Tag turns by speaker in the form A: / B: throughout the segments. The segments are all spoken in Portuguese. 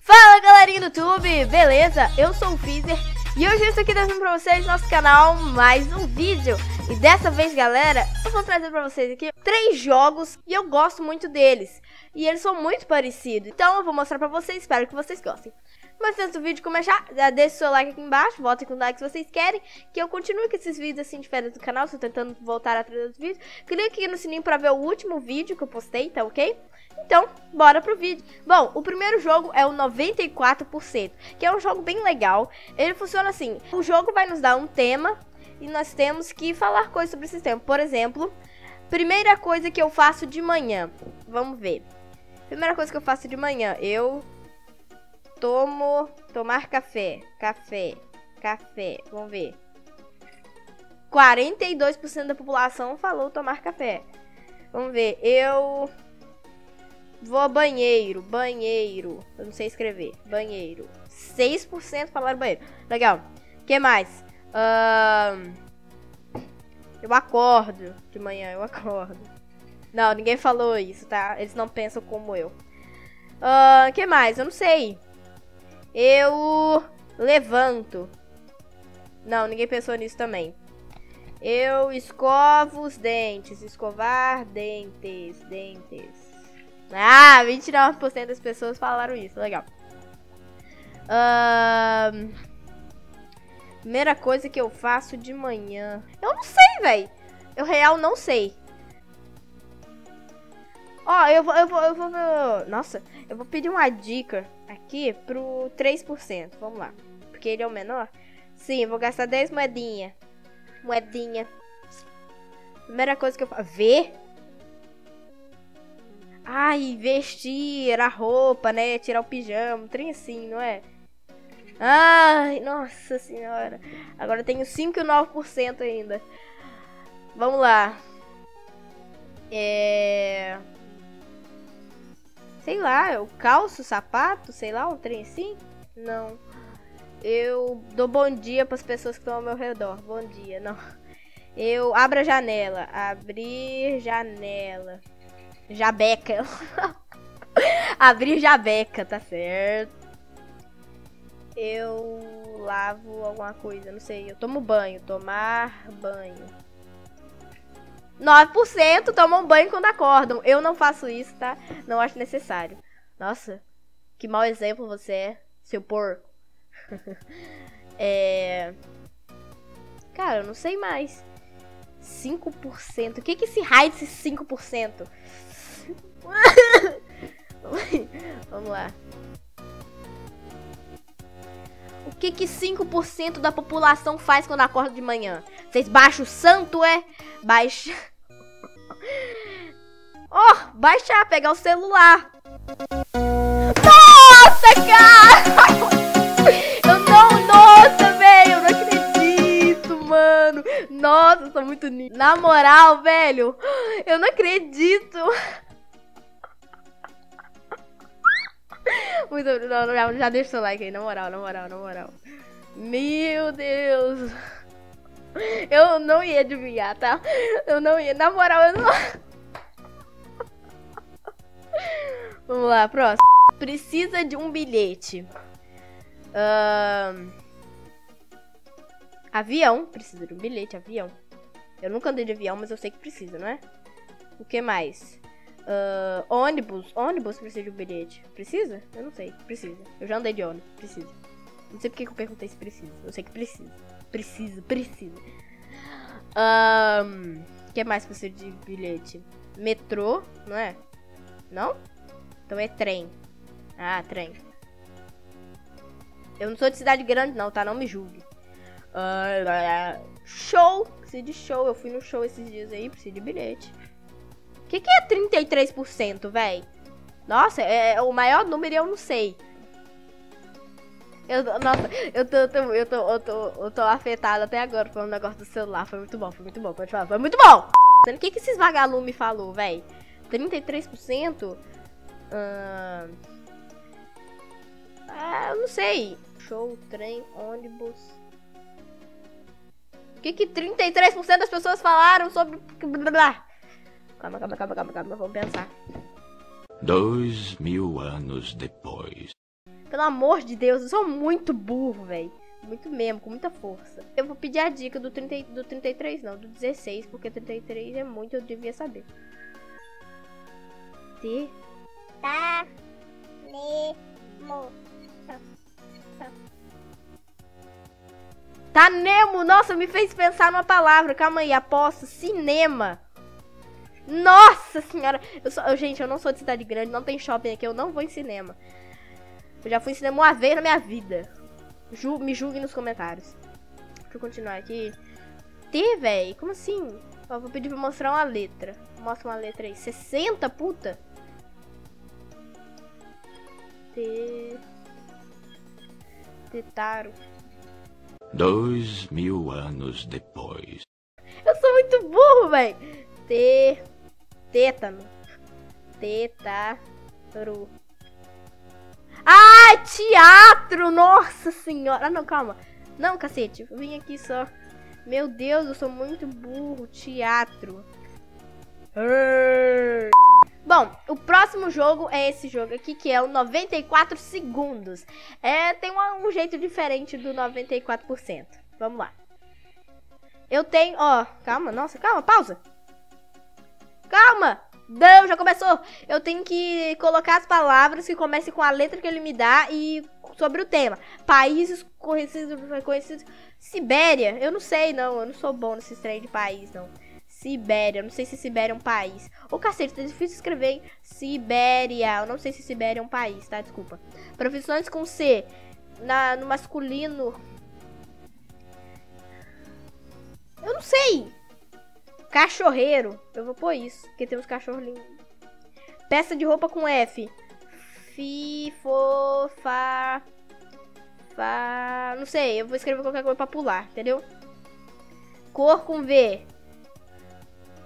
A: Fala galerinha do YouTube, beleza? Eu sou o Fizer e hoje eu estou aqui trazendo pra vocês no nosso canal mais um vídeo. E dessa vez galera, eu vou trazer pra vocês aqui três jogos e eu gosto muito deles. E eles são muito parecidos, então eu vou mostrar pra vocês, espero que vocês gostem mas antes do vídeo começar, já deixa o seu like aqui embaixo, votem com o like se vocês querem, que eu continue com esses vídeos assim diferentes do canal, estou tentando voltar a trazer os vídeos. Clique aqui no sininho para ver o último vídeo que eu postei, tá ok? Então, bora pro vídeo. Bom, o primeiro jogo é o 94%, que é um jogo bem legal. Ele funciona assim, o jogo vai nos dar um tema e nós temos que falar coisas sobre esse tema. Por exemplo, primeira coisa que eu faço de manhã. Vamos ver. Primeira coisa que eu faço de manhã, eu Tomo. Tomar café. Café. Café. Vamos ver. 42% da população falou tomar café. Vamos ver. Eu. Vou ao banheiro. Banheiro. Eu não sei escrever. Banheiro. 6% falaram banheiro. Legal. O que mais? Um, eu acordo. De manhã eu acordo. Não, ninguém falou isso, tá? Eles não pensam como eu. O uh, que mais? Eu não sei. Eu levanto. Não, ninguém pensou nisso também. Eu escovo os dentes. Escovar dentes. Dentes. Ah, 29% das pessoas falaram isso. Legal. Uh, primeira coisa que eu faço de manhã. Eu não sei, velho. Eu real não sei. Ó, eu vou, eu vou, eu vou, nossa, eu vou pedir uma dica aqui pro 3%, vamos lá, porque ele é o menor. Sim, eu vou gastar 10 moedinha, moedinha. Primeira coisa que eu faço, ver. Ai, vestir a roupa, né, tirar o pijama, um trem assim, não é? Ai, nossa senhora. Agora eu tenho 5 e 9% ainda. Vamos lá. É sei lá, eu calço sapato, sei lá, um trem assim? Não. Eu dou bom dia para as pessoas que estão ao meu redor. Bom dia, não. Eu abro a janela. Abrir janela. Jabeca. Abrir jabeca, tá certo. Eu lavo alguma coisa, não sei. Eu tomo banho. Tomar banho. 9% tomam banho quando acordam. Eu não faço isso, tá? Não acho necessário. Nossa, que mau exemplo você é, seu porco. é. Cara, eu não sei mais. 5%. O que que esse raio desse 5%? Que que 5% da população faz quando acorda de manhã? Vocês baixam o santo, é? Baixa. Oh, baixar, pegar o celular. Nossa, cara! Eu não, nossa, velho, eu não acredito, mano. Nossa, eu sou muito nítido. Na moral, velho, eu não acredito. Muito, não, já, já deixa o like aí, na moral, na moral, na moral. Meu Deus. Eu não ia adivinhar, tá? Eu não ia. Na moral, eu não. Vamos lá, próximo. Precisa de um bilhete. Uh... Avião. Precisa de um bilhete, avião. Eu nunca andei de avião, mas eu sei que precisa, não é? O que mais? Uh, ônibus. Ônibus precisa de um bilhete. Precisa? Eu não sei. Precisa. Eu já andei de ônibus. Precisa. Não sei porque que eu perguntei se precisa. Eu sei que precisa. Precisa, precisa. O um, que mais precisa de bilhete? Metrô, não é? Não? Então é trem. Ah, trem. Eu não sou de cidade grande, não, tá? Não me julgue. Uh, show! Precisa de show. Eu fui no show esses dias aí, precisa de bilhete. O que, que é 33%, véi? Nossa, é, é o maior número eu não sei. Eu, nossa, eu tô, eu tô, eu tô, eu tô, eu tô afetada até agora falando negócio do celular. Foi muito bom, foi muito bom, pode falar. Foi muito bom! O que, que esses vagalumes falou, véi? 33%? Uh... Ah, eu não sei. Show, trem, ônibus. O que que 33% das pessoas falaram sobre... Calma, calma, calma, calma, calma. Vamos pensar.
B: Dois mil anos depois.
A: Pelo amor de Deus, eu sou muito burro, velho. Muito mesmo, com muita força. Eu vou pedir a dica do, 30, do 33, não, do 16, porque 33 é muito, eu devia saber. T.
C: Tá. Nemo.
A: Tá Nemo, nossa, me fez pensar numa palavra. Calma aí, aposto. Cinema. Nossa senhora. Eu sou, eu, gente, eu não sou de cidade grande, não tem shopping aqui, eu não vou em cinema. Eu já fui em cinema uma vez na minha vida. Ju, me julgue nos comentários. Deixa eu continuar aqui. T, velho? Como assim? Ó, vou pedir pra mostrar uma letra. Mostra uma letra aí. 60, puta? T... Tetaro.
B: Dois mil anos depois.
A: Eu sou muito burro, velho. T... Tétano. Tetaro. Ah, teatro! Nossa senhora. Ah, não, calma. Não, cacete. Eu vim aqui só. Meu Deus, eu sou muito burro. Teatro. Bom, o próximo jogo é esse jogo aqui, que é o 94 segundos. É, tem um, um jeito diferente do 94%. Vamos lá. Eu tenho, ó, calma, nossa, calma, pausa. Calma. Não, já começou. Eu tenho que colocar as palavras que comecem com a letra que ele me dá e sobre o tema. Países conhecidos, conhecidos. Sibéria, eu não sei, não. Eu não sou bom nesse trem de país, não. Sibéria, eu não sei se Sibéria é um país. Ô, cacete, tá difícil escrever, hein? Sibéria, eu não sei se Sibéria é um país, tá? Desculpa. Profissões com C, na, no masculino. Eu não sei. Cachorreiro. Eu vou pôr isso, porque tem uns lindos. Peça de roupa com F. Fi, fa, fa... Não sei, eu vou escrever qualquer coisa pra pular, entendeu? Cor com V.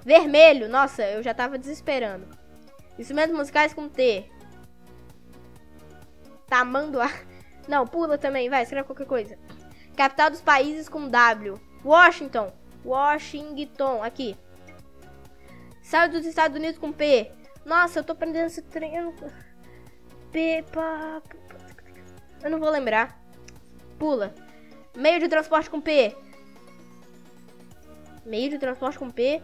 A: Vermelho. Nossa, eu já tava desesperando. Instrumentos musicais com T. Tamanduá. Não, pula também, vai, escreve qualquer coisa. Capital dos países com W. Washington. Washington, aqui. Saiu dos Estados Unidos com P. Nossa, eu tô aprendendo esse treino. P, pa, Eu não vou lembrar. Pula. Meio de transporte com P. Meio de transporte com P.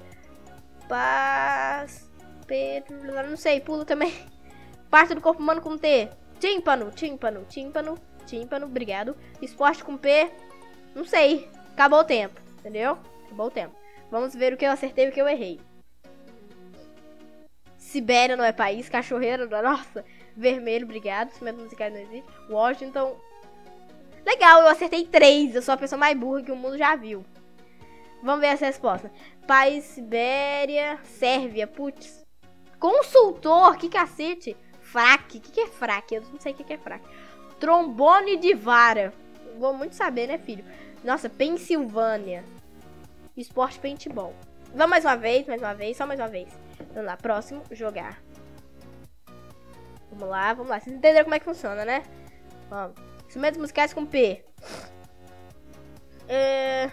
A: Paz. P. Não sei, pula também. Parte do corpo humano com T. Tímpano, tímpano, tímpano, tímpano, obrigado. Esporte com P. Não sei. Acabou o tempo, entendeu? O tempo. Vamos ver o que eu acertei e o que eu errei. Sibéria não é país, cachorreira, nossa, vermelho, obrigado. Instrumento musical não existe. Washington. Legal, eu acertei três. Eu sou a pessoa mais burra que o mundo já viu. Vamos ver essa resposta. País, Sibéria, Sérvia, putz. Consultor, que cacete. Fraque, o que, que é fraque? Eu não sei o que, que é fraque. Trombone de vara. Vou muito saber, né, filho? Nossa, Pensilvânia. Esporte paintball. Vamos mais uma vez, mais uma vez, só mais uma vez. Vamos lá, próximo, jogar. Vamos lá, vamos lá. Vocês entenderam como é que funciona, né? Vamos. Instrumentos musicais com P. É...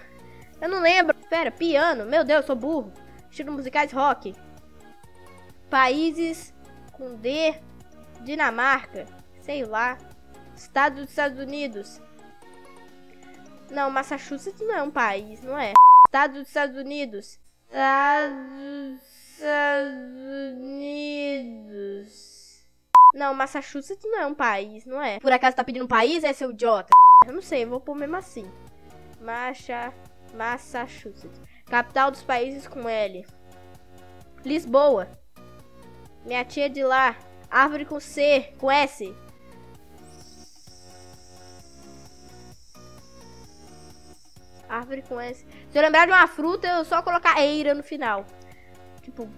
A: Eu não lembro. Espera, piano. Meu Deus, sou burro. Estilo musicais rock. Países com D. Dinamarca. Sei lá. Estado dos Estados Unidos. Não, Massachusetts não é um país, não é? Dos Estados Unidos. Estados dos Estados Unidos. Não, Massachusetts não é um país, não é? Por acaso tá pedindo um país, é seu idiota? Eu não sei, eu vou pôr mesmo assim. Macha, Massachusetts. Capital dos países com L. Lisboa. Minha tia é de lá. Árvore com C, com S. Árvore com S. Se eu lembrar de uma fruta, eu só colocar eira no final. Tipo.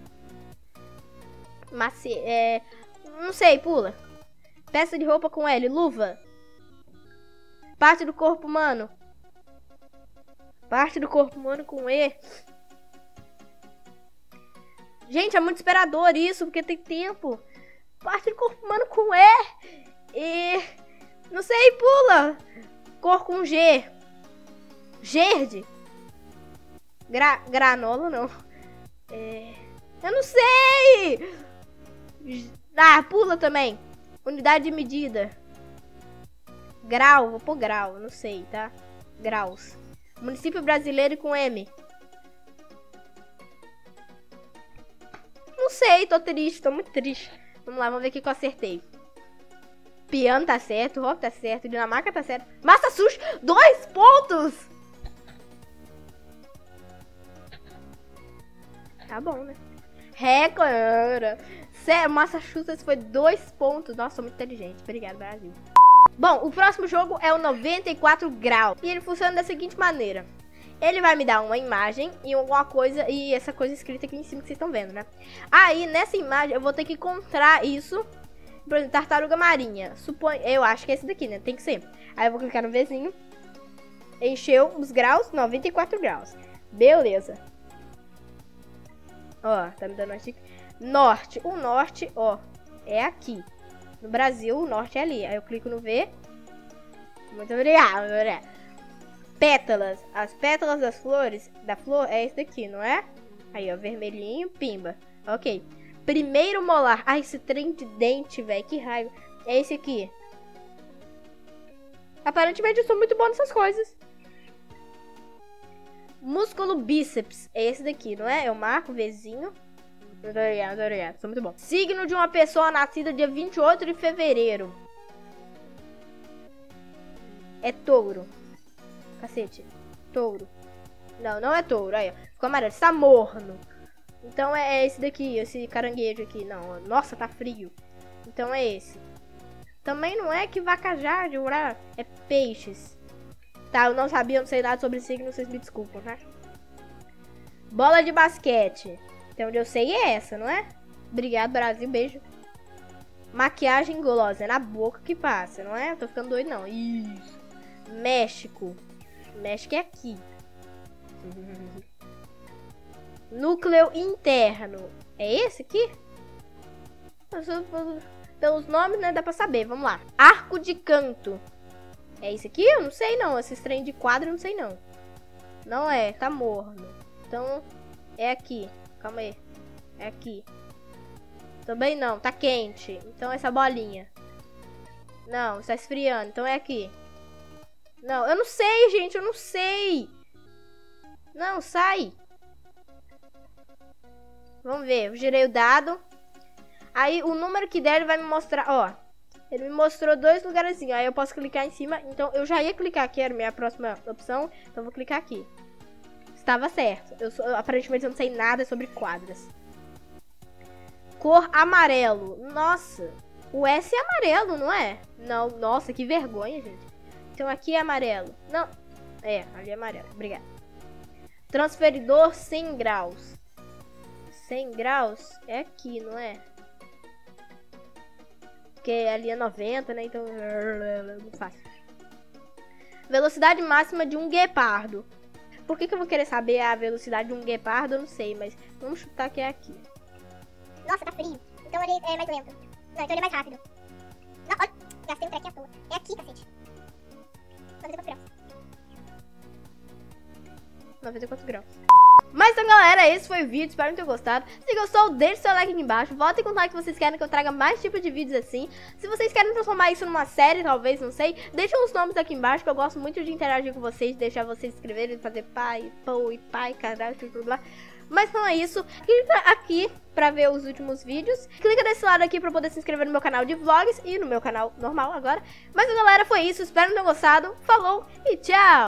A: Maci é. Não sei, pula. Peça de roupa com L. Luva. Parte do corpo humano. Parte do corpo humano com E. Gente, é muito esperador isso, porque tem tempo. Parte do corpo humano com E. E. Não sei, pula. Cor com G. Gerde. Gra granola, não. É... Eu não sei! Ah, pula também. Unidade de medida. Grau, vou pôr grau, não sei, tá? Graus. Município brasileiro com M. Não sei, tô triste, tô muito triste. Vamos lá, vamos ver o que eu acertei. Piano tá certo, rock tá certo, Dinamarca tá certo. Massa Sushi, dois pontos! Tá bom, né? Sério, Massachusetts foi dois pontos. Nossa, sou muito inteligente. Obrigado, Brasil. Bom, o próximo jogo é o 94 graus. E ele funciona da seguinte maneira. Ele vai me dar uma imagem e alguma coisa, e essa coisa escrita aqui em cima que vocês estão vendo, né? Aí, nessa imagem, eu vou ter que encontrar isso. Por exemplo, tartaruga marinha. Supõe, eu acho que é esse daqui, né? Tem que ser. Aí eu vou clicar no Vzinho. Encheu os graus, 94 graus. Beleza. Ó, tá me dando uma dica. Norte. O norte, ó, é aqui. No Brasil, o norte é ali. Aí eu clico no V. Muito obrigado, obrigado. Pétalas. As pétalas das flores, da flor, é esse daqui, não é? Aí, ó, vermelhinho, pimba. Ok. Primeiro molar. Ai, esse trem de dente, velho. Que raiva. É esse aqui. Aparentemente eu sou muito bom nessas coisas. Músculo bíceps. É esse daqui, não é? Eu marco, Vzinho. Obrigado, obrigado. Sou muito bom. Signo de uma pessoa nascida dia 28 de fevereiro. É touro. Cacete. Touro. Não, não é touro. Aí, ó. Ficou amarelo. Está morno. Então é esse daqui, esse caranguejo aqui. Não, nossa, tá frio. Então é esse. Também não é que vacajá de urar. É peixes. Tá, eu não sabia, eu não sei nada sobre signo, vocês me desculpam, tá? Bola de basquete. Então onde eu sei é essa, não é? Obrigado, Brasil, beijo. Maquiagem gulosa, é na boca que passa, não é? Eu tô ficando doido, não. Isso. México. México é aqui. Núcleo interno. É esse aqui? Pelos nomes, né? Dá pra saber. Vamos lá. Arco de canto. É isso aqui? Eu não sei não. Esse trem de quadro eu não sei não. Não é. Tá morno. Então, é aqui. Calma aí. É aqui. Também não. Tá quente. Então, essa bolinha. Não, está esfriando. Então, é aqui. Não, eu não sei, gente. Eu não sei. Não, sai. Vamos ver. Eu girei o dado. Aí, o número que der, ele vai me mostrar. Ó, ele me mostrou dois lugarzinhos. Aí, eu posso clicar em cima. Então, eu já ia clicar aqui. Era minha próxima opção. Então, eu vou clicar aqui. Estava certo. Eu sou, aparentemente, eu não sei nada sobre quadras. Cor amarelo. Nossa. O S é amarelo, não é? Não, nossa, que vergonha, gente. Então aqui é amarelo. Não. É, ali é amarelo. Obrigada. Transferidor 100 graus. 100 graus é aqui, não é? Porque ali é 90, né? Então, muito fácil. Velocidade máxima de um guepardo. Por que, que eu vou querer saber a velocidade de um guepardo? Eu não sei, mas vamos chutar que é aqui.
C: Nossa, tá frio. Então ele é mais lento. Não, então ele é mais rápido. Não, olha, gastei um trequinho à toa. É aqui, cacete. 94 graus.
A: 94 graus. Mas então, galera, esse foi o vídeo. Espero ter gostado. Se gostou, deixe seu like aqui embaixo. Votem com o like que vocês querem que eu traga mais tipos de vídeos assim. Se vocês querem transformar isso numa série, talvez, não sei. Deixem os nomes aqui embaixo, que eu gosto muito de interagir com vocês. Deixar vocês escreverem, fazer pai, pô e pai, caralho, tudo lá. Mas não é isso. Clica aqui pra ver os últimos vídeos. Clica desse lado aqui pra poder se inscrever no meu canal de vlogs e no meu canal normal agora. Mas galera, foi isso. Espero que tenham gostado. Falou e tchau!